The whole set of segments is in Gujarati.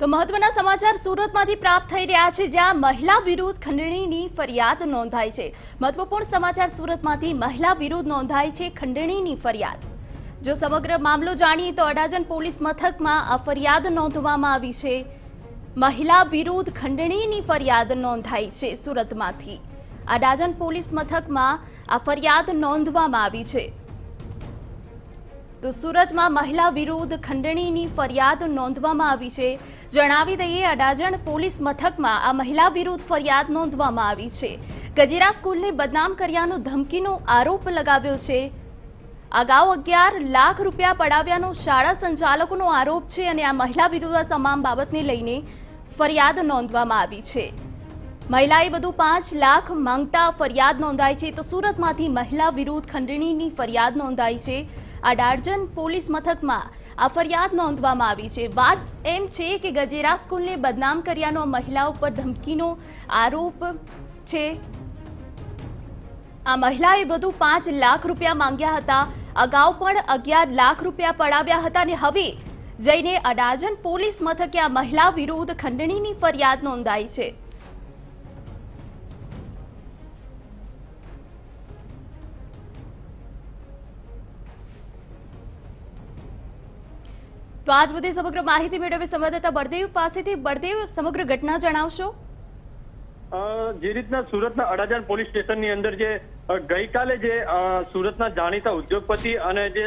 તો મહત્વના સમાચાર સુરતમાંથી પ્રાપ્ત થઈ રહ્યા છે, જ્યાં મહિલા વિરુદ્ધ ખંડણીની ફરિયાદ નોંધાઈ છે. મહત્વપૂર્ણ સમાચાર સુરતમાંથી મહિલા વિરુદ્ધ નોંધાઈ છે ખંડણીની ફરિયાદ. જો સમગ્ર મામલો જાણીએ તો અડાજણ પોલીસ મથકમાં આ ફરિયાદ નોંધવામાં આવી છે. મહિલા વિરુદ્ધ ખંડણીની ફરિયાદ નોંધાઈ છે સુરતમાંથી. અડાજણ પોલીસ મથકમાં આ ફરિયાદ નોંધવામાં આવી છે. તો સુરતમાં મહિલા વિરુદ્ધ ખંડણીની ફરિયાદ નોંધવામાં આવી છે. જણાવી દઈએ, અડાજણ પોલીસ મથકમાં આ મહિલા વિરુદ્ધ ફરિયાદ નોંધવામાં આવી છે. ગજેરા સ્કૂલને બદનામ કર્યાનો ધમકીનો આરોપ લગાવ્યો છે. અગાઉ અગિયાર લાખ રૂપિયા પડાવ્યાનો શાળા સંચાલકોનો આરોપ છે અને આ મહિલા વિરુદ્ધ તમામ બાબતને લઈને ફરિયાદ નોંધવામાં આવી છે. મહિલાએ વધુ પાંચ લાખ માંગતા ફરિયાદ નોંધાઈ છે. તો સુરતમાંથી મહિલા વિરુદ્ધ ખંડણીની ફરિયાદ નોંધાઈ છે. અડાજણ પોલીસ મથકમાં આ ફરિયાદ નોંધવામાં આવી છે. વાત એમ છે કે ગજેરા સ્કૂલને બદનામ કર્યાનો મહિલા ઉપર ધમકીનો આરોપ છે. આ મહિલાએ વધુ પાંચ લાખ રૂપિયા માંગ્યા હતા. અગાઉ પણ અગિયાર લાખ રૂપિયા પડાવ્યા હતા અને હવે જઈને અડાજન પોલીસ મથકે આ મહિલા વિરુદ્ધ ખંડણીની ફરિયાદ નોંધાઈ છે. તો આજ બધી સમગ્ર માહિતી મેળવે સંવાદદાતા બળદેવ પાસેથી. બળદેવ, સમગ્ર ઘટના જણાવશો? જે રીતના સુરતના અડાજણ પોલીસ સ્ટેશનની અંદર જે ગઈકાલે જે સુરતના જાણીતા ઉદ્યોગપતિ અને જે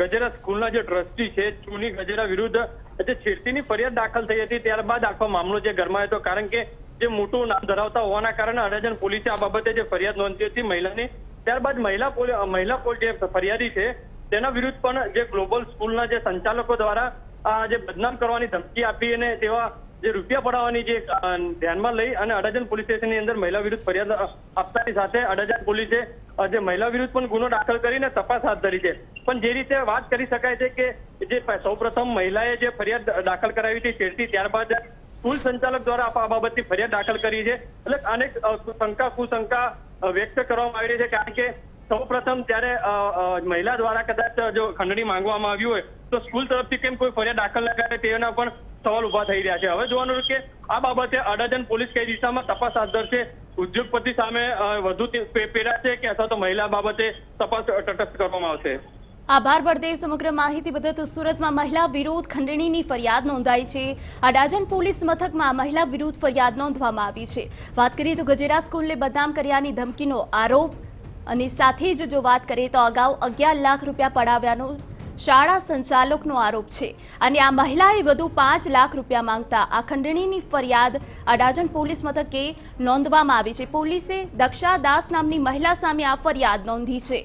ગજેરા સ્કૂલના જે ટ્રસ્ટી છે, ચુની ગજેરા વિરુદ્ધ જે છેડતીની ફરિયાદ દાખલ થઈ હતી, ત્યારબાદ આખો મામલો જે ગરમાયો હતો, કારણ કે જે મોટું નામ ધરાવતા હોવાના કારણે અડાજણ પોલીસે આ બાબતે જે ફરિયાદ નોંધી હતી મહિલાની, ત્યારબાદ મહિલા મહિલા જે ફરિયાદી છે તેના વિરુદ્ધ પણ જે ગ્લોબલ સ્કૂલના જે સંચાલકો દ્વારા જે બદનામ કરવાની ધમકી આપી અને તેવા જે રૂપિયા પડાવવાની જે ધ્યાનમાં લઈ અને અડાજણ પોલીસ સ્ટેશનની અંદર મહિલા વિરુદ્ધ ફરિયાદ આપતાની સાથે અડાજણ પોલીસે જે મહિલા વિરુદ્ધ પણ ગુનો દાખલ કરીને તપાસ હાથ ધરી છે. પણ જે રીતે વાત કરી શકાય છે કે જે સૌપ્રથમ મહિલાએ જે ફરિયાદ દાખલ કરાવી હતી છેડતી ત્યારબાદ સ્કૂલ સંચાલક દ્વારા આ બાબતની ફરિયાદ દાખલ કરી છે. એટલે અનેક શંકા, કુશંકા વ્યક્ત કરવામાં આવી રહી છે. કારણ કે સૌપ્રથમ ત્યારે અ, અ, મહિલા દ્વારા કદાચ જો ખંડણી માંગવામાં આવ્યું હોય તો સ્કૂલ તરફથી કેમ કોઈ ફરિયાદ દાખલ ન કરે તેના પણ સવાલ ઊભા થઈ રહ્યા છે. હવે જોવાનું કે આ બાબતે અડાજણ પોલીસ કઈ દિશામાં તપાસ હાથ ધરશે? ઉદ્યોગપતિ સામે વધુ પેરાશે કે અથવા તો મહિલા બાબતે તપાસ તટસ્થ કરવામાં આવશે? આભાર બળદેવ સમગ્ર માહિતી બદલ તો સુરતમાં મહિલા વિરુદ્ધ ખંડણીની ફરિયાદ નોંધાઈ છે. અડાજણ પોલીસ મથકમાં મહિલા વિરુદ્ધ ફરિયાદ નોંધવામાં આવી છે. વાત કરીએ તો ગજેરા સ્કૂલને બદનામ કર્યાની ધમકીનો આરોપ અને સાથે જ જો વાત કરીએ તો અગાઉ અગિયાર લાખ રૂપિયા પડાવ્યાનો શાળા સંચાલકનો આરોપ છે. અને આ મહિલાએ વધુ પાંચ લાખ રૂપિયા માંગતા આ ખંડણીની ફરિયાદ અડાજણ પોલીસ મથકે નોંધવામાં આવી છે. પોલીસે દક્ષા દાસ નામની મહિલા સામે આ ફરિયાદ નોંધી છે.